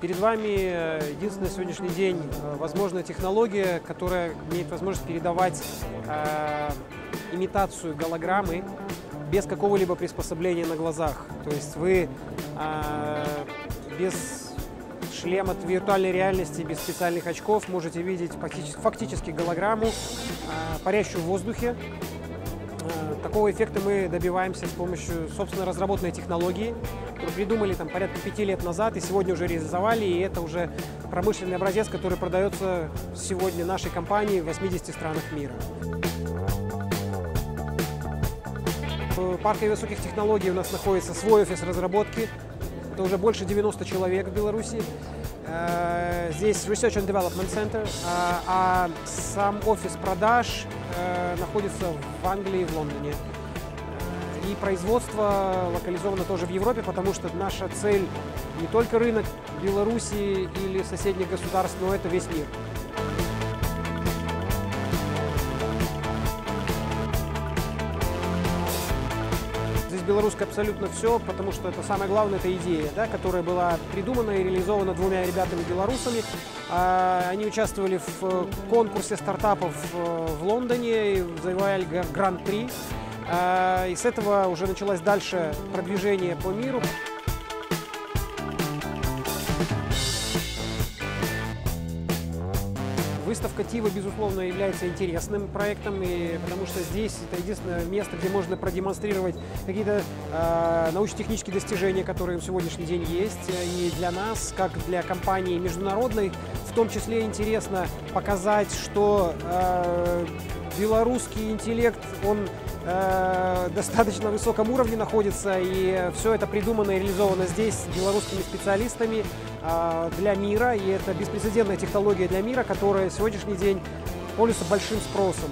Перед вами э, единственная сегодняшний день э, возможная технология, которая имеет возможность передавать э, имитацию голограммы без какого-либо приспособления на глазах. То есть вы э, без шлема виртуальной реальности, без специальных очков можете видеть фактически, фактически голограмму, э, парящую в воздухе. Такого эффекта мы добиваемся с помощью собственно разработанной технологии, которую придумали там порядка пяти лет назад и сегодня уже реализовали, и это уже промышленный образец, который продается сегодня нашей компании в 80 странах мира. В парке высоких технологий у нас находится свой офис разработки. Это уже больше 90 человек в Беларуси. Э, здесь Research and Development Center, а, а сам офис продаж э, находится в Англии, в Лондоне. И производство локализовано тоже в Европе, потому что наша цель не только рынок Беларуси или соседних государств, но это весь мир. Белорусское абсолютно все, потому что это самое главное, это идея, да, которая была придумана и реализована двумя ребятами-белорусами. А, они участвовали в э, конкурсе стартапов э, в Лондоне завоевали Гран-при. А, и с этого уже началось дальше продвижение по миру. Выставка ТИВА, безусловно, является интересным проектом, и, потому что здесь это единственное место, где можно продемонстрировать какие-то э, научно-технические достижения, которые в сегодняшний день есть. И для нас, как для компании международной, в том числе интересно показать, что э, белорусский интеллект, он э, достаточно высоком уровне находится, и все это придумано и реализовано здесь белорусскими специалистами э, для мира, и это беспрецедентная технология для мира, которая сегодняшний день пользуется большим спросом.